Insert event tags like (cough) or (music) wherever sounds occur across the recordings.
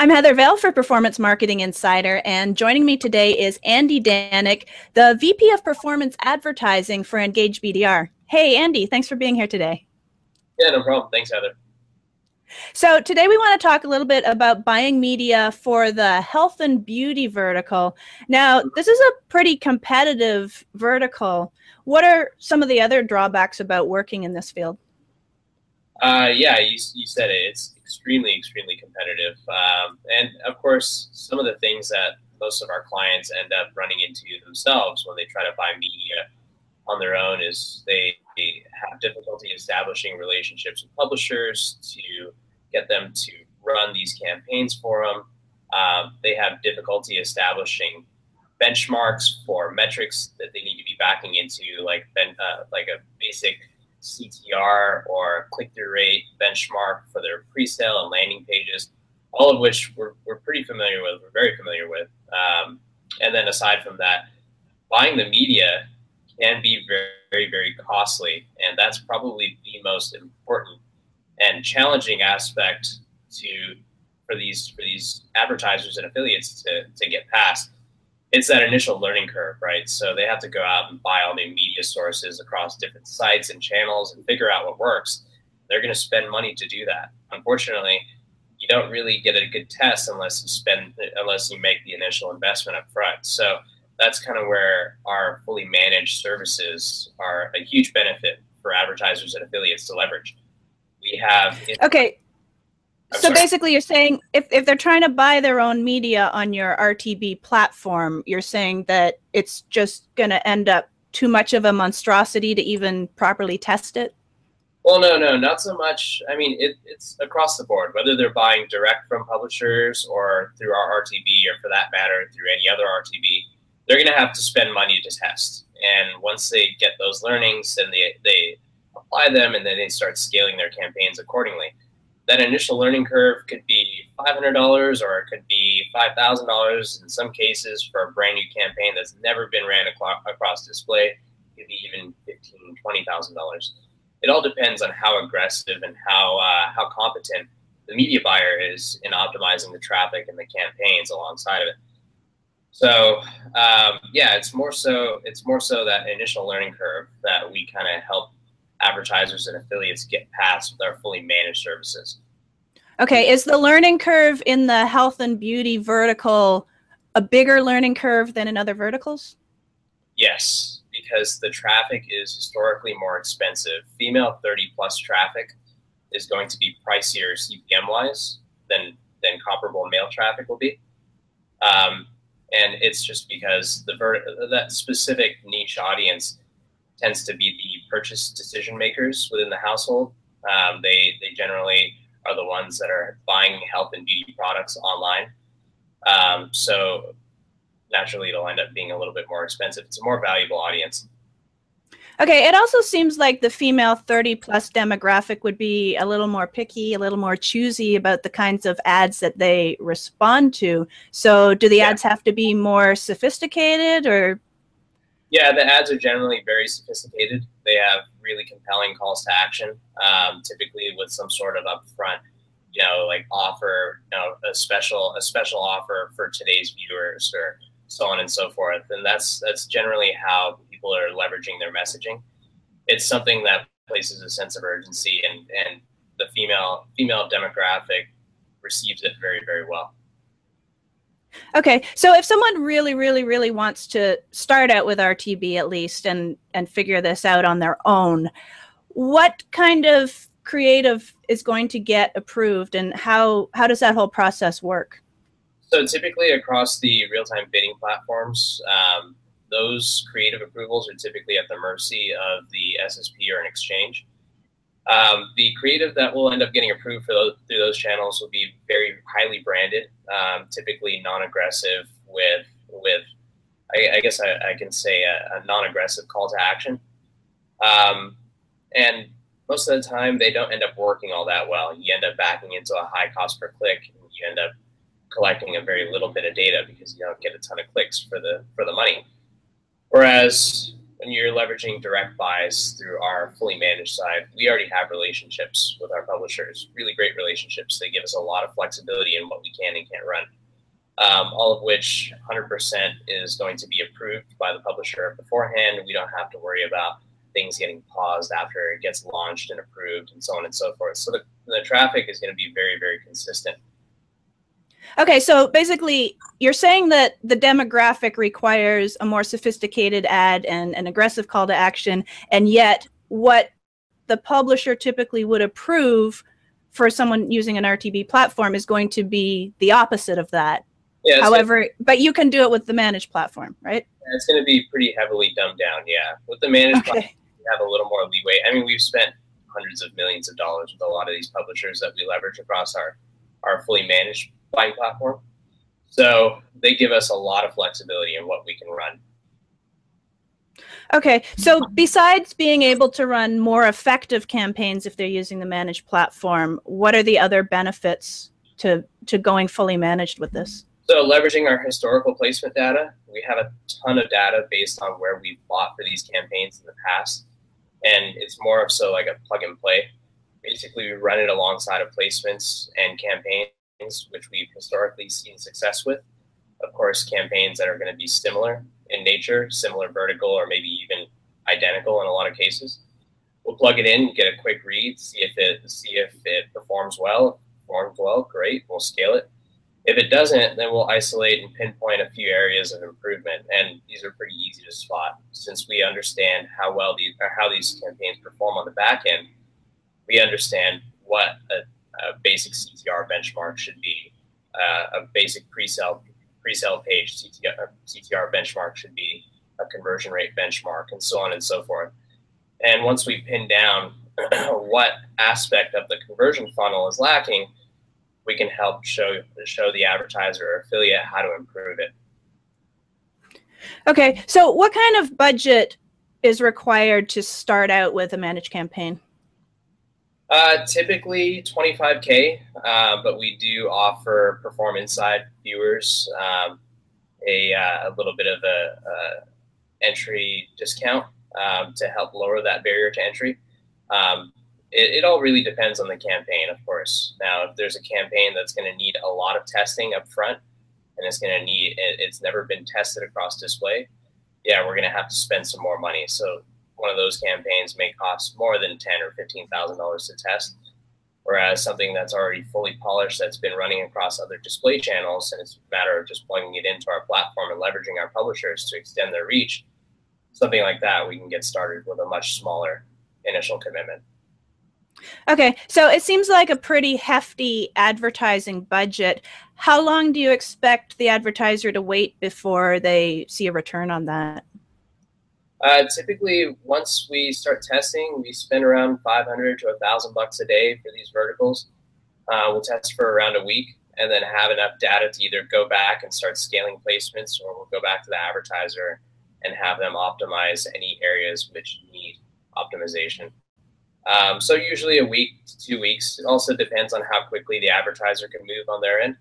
I'm Heather Vale for Performance Marketing Insider, and joining me today is Andy Dhanik, the VP of Performance Advertising for Engage BDR. Hey, Andy, thanks for being here today. Yeah, no problem. Thanks, Heather. So today we want to talk a little bit about buying media for the health and beauty vertical. Now, this is a pretty competitive vertical. What are some of the other drawbacks about working in this field? Uh, yeah, you, you said it. It's extremely, extremely competitive. Um, and of course, some of the things that most of our clients end up running into themselves when they try to buy media on their own is they have difficulty establishing relationships with publishers to get them to run these campaigns for them. Um, they have difficulty establishing benchmarks for metrics that they need to be backing into, like uh, like a basic CTR or click-through rate benchmark for their pre-sale and landing pages, all of which we're, we're pretty familiar with, we're very familiar with. Um, and then aside from that, buying the media can be very, very, very costly. And that's probably the most important and challenging aspect to for these for these advertisers and affiliates to, to get past it's that initial learning curve, right? So they have to go out and buy all the media sources across different sites and channels and figure out what works. They're going to spend money to do that. Unfortunately, you don't really get a good test unless you spend unless you make the initial investment up front. So that's kind of where our fully managed services are a huge benefit for advertisers and affiliates to leverage. We have okay so sorry. basically, you're saying if, if they're trying to buy their own media on your RTB platform, you're saying that it's just going to end up too much of a monstrosity to even properly test it? Well, no, no, not so much. I mean, it, it's across the board, whether they're buying direct from publishers or through our RTB, or for that matter, through any other RTB, they're going to have to spend money to test. And once they get those learnings, then they, they apply them and then they start scaling their campaigns accordingly that initial learning curve could be $500 or it could be $5,000 in some cases for a brand new campaign that's never been ran across display. It could be even $15,000, $20,000. It all depends on how aggressive and how, uh, how competent the media buyer is in optimizing the traffic and the campaigns alongside of it. So um, yeah, it's more so it's more so that initial learning curve that we kind of help advertisers and affiliates get past with our fully managed services. Okay, is the learning curve in the health and beauty vertical a bigger learning curve than in other verticals? Yes, because the traffic is historically more expensive. Female 30 plus traffic is going to be pricier CPM wise than than comparable male traffic will be. Um, and it's just because the that specific niche audience tends to be the purchase decision makers within the household. Um, they they generally are the ones that are buying health and beauty products online. Um, so naturally, it'll end up being a little bit more expensive. It's a more valuable audience. Okay, it also seems like the female 30 plus demographic would be a little more picky, a little more choosy about the kinds of ads that they respond to. So, do the yeah. ads have to be more sophisticated or yeah, the ads are generally very sophisticated. They have really compelling calls to action, um, typically with some sort of upfront, you know, like offer, you know, a special a special offer for today's viewers or so on and so forth. And that's that's generally how people are leveraging their messaging. It's something that places a sense of urgency, and and the female female demographic receives it very very well. Okay, so if someone really, really, really wants to start out with RTB at least and and figure this out on their own, what kind of creative is going to get approved, and how how does that whole process work? So typically across the real-time bidding platforms, um, those creative approvals are typically at the mercy of the SSP or an exchange. Um, the creative that will end up getting approved for those, through those channels will be very highly branded, um, typically non-aggressive with with I, I guess I, I, can say a, a, non-aggressive call to action. Um, and most of the time, they don't end up working all that well. You end up backing into a high cost per click, and you end up collecting a very little bit of data because you don't get a ton of clicks for the for the money. Whereas when you're leveraging direct buys through our fully managed side, we already have relationships with our publishers, really great relationships. They give us a lot of flexibility in what we can and can't run, um, all of which 100% is going to be approved by the publisher beforehand. We don't have to worry about things getting paused after it gets launched and approved and so on and so forth. So the, the traffic is going to be very, very consistent. Okay, so basically, you're saying that the demographic requires a more sophisticated ad and an aggressive call to action, and yet what the publisher typically would approve for someone using an RTB platform is going to be the opposite of that. Yeah, However, gonna, but you can do it with the managed platform, right? Yeah, it's going to be pretty heavily dumbed down. Yeah, with the managed okay. platform, we have a little more leeway. I mean, we've spent hundreds of millions of dollars with a lot of these publishers that we leverage across our our fully managed buying platform. So they give us a lot of flexibility in what we can run. Okay, so besides being able to run more effective campaigns if they're using the managed platform, what are the other benefits to to going fully managed with this? So leveraging our historical placement data, we have a ton of data based on where we've bought for these campaigns in the past, and it's more of so like a plug and play. Basically, we run it alongside of placements and campaigns which we've historically seen success with. Of course, campaigns that are going to be similar in nature, similar vertical, or maybe even identical in a lot of cases. We'll plug it in, get a quick read, see if it see if it performs well. Performs well, great. We'll scale it. If it doesn't, then we'll isolate and pinpoint a few areas of improvement, and these are pretty easy to spot since we understand how well these how these campaigns perform on the back end. We understand what a a basic CTR benchmark should be. Uh, a basic pre-sale pre-sale page CTR, CTR benchmark should be a conversion rate benchmark, and so on and so forth. And once we pin down (clears throat) what aspect of the conversion funnel is lacking, we can help show show the advertiser or affiliate how to improve it. Okay, so what kind of budget is required to start out with a managed campaign? Uh, typically 25k, uh, but we do offer perform inside viewers um, a, uh, a, little bit of a, a entry discount um, to help lower that barrier to entry. Um, it, it, all really depends on the campaign, of course. Now, if there's a campaign that's going to need a lot of testing up front, and it's going to need it, it's never been tested across display, yeah, we're going to have to spend some more money. So one of those campaigns may cost more than ten or fifteen thousand dollars to test, whereas something that's already fully polished that's been running across other display channels and it's a matter of just plugging it into our platform and leveraging our publishers to extend their reach, something like that, we can get started with a much smaller initial commitment. Okay, so it seems like a pretty hefty advertising budget. How long do you expect the advertiser to wait before they see a return on that? Uh, typically, once we start testing, we spend around 500 to 1,000 bucks a day for these verticals. Uh, we'll test for around a week and then have enough data to either go back and start scaling placements or we'll go back to the advertiser and have them optimize any areas which need optimization. Um, so usually a week to two weeks. It also depends on how quickly the advertiser can move on their end.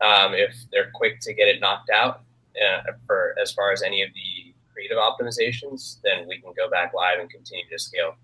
Um, if they're quick to get it knocked out uh, for as far as any of the creative optimizations, then we can go back live and continue to scale.